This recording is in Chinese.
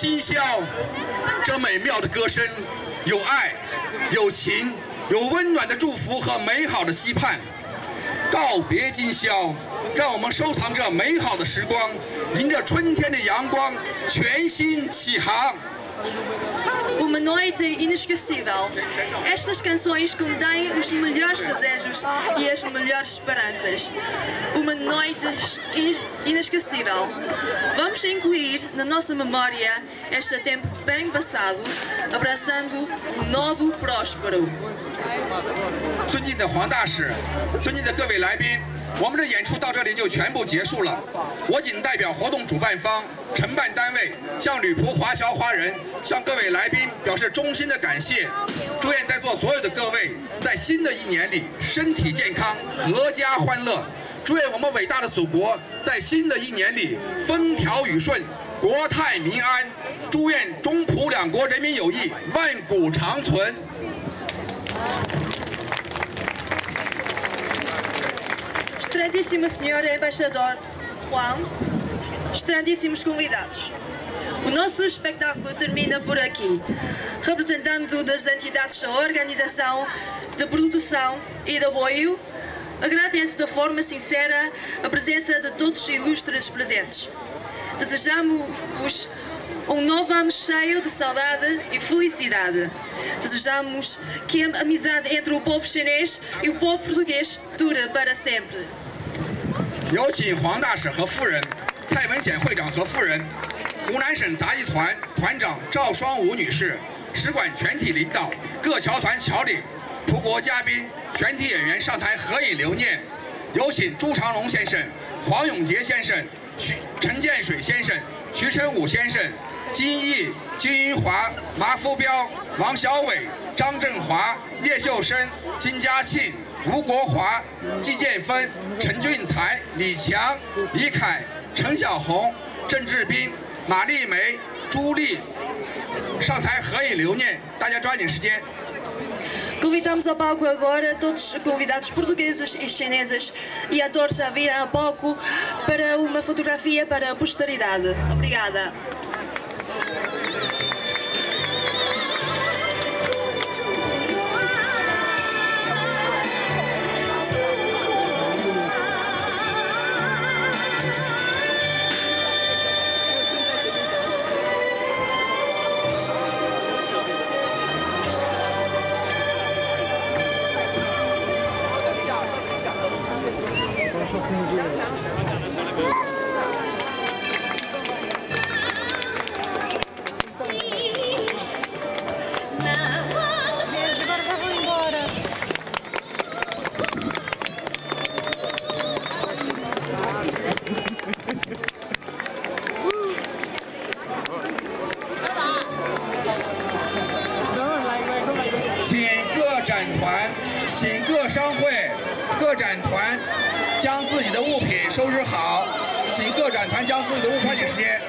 今宵，这美妙的歌声，有爱，有情，有温暖的祝福和美好的期盼。告别今宵，让我们收藏这美好的时光，迎着春天的阳光，全心起航。Uma noite inesquecível. Estas canções contêm os melhores desejos e as melhores esperanças. Uma noite inesquecível. Vamos incluir na nossa memória este tempo bem passado, abraçando um novo próspero. 尊敬的黄大使，尊敬的各位来宾。 我们的演出到这里就全部结束了。我谨代表活动主办方、承办单位，向旅仆华侨华人，向各位来宾表示衷心的感谢。祝愿在座所有的各位，在新的一年里身体健康、阖家欢乐。祝愿我们伟大的祖国在新的一年里风调雨顺、国泰民安。祝愿中葡两国人民友谊万古长存。Excelentíssimo Senhor Embaixador Juan, excelentíssimos convidados. O nosso espetáculo termina por aqui, representando das entidades da organização, de produção e de apoio. Agradeço de forma sincera a presença de todos os ilustres presentes. Desejamos um novo ano cheio de saudade e felicidade. Desejamos que a amizade entre o povo chinês e o povo português dure para sempre. 有请黄大使和夫人、蔡文显会长和夫人、湖南省杂技团团长赵双武女士、使馆全体领导、各侨团侨领、出国嘉宾、全体演员上台合影留念。有请朱长龙先生、黄永杰先生、徐陈建水先生、徐成武先生、 金毅、金云华、马福彪、王小伟、张振华、叶秀生、金嘉庆。吴国华、季建芬、陈俊才、李强、李凯、陈小红、郑志斌、马丽梅、朱丽上台合影留念，大家抓紧时间。Convidamos ao palco agora todos os convidados portugueses e chineses e atores a vir ao palco para uma fotografia para a posteridade. Obrigada. 各、展团将自己的物品收拾好，请各展团将自己的物抓紧时间。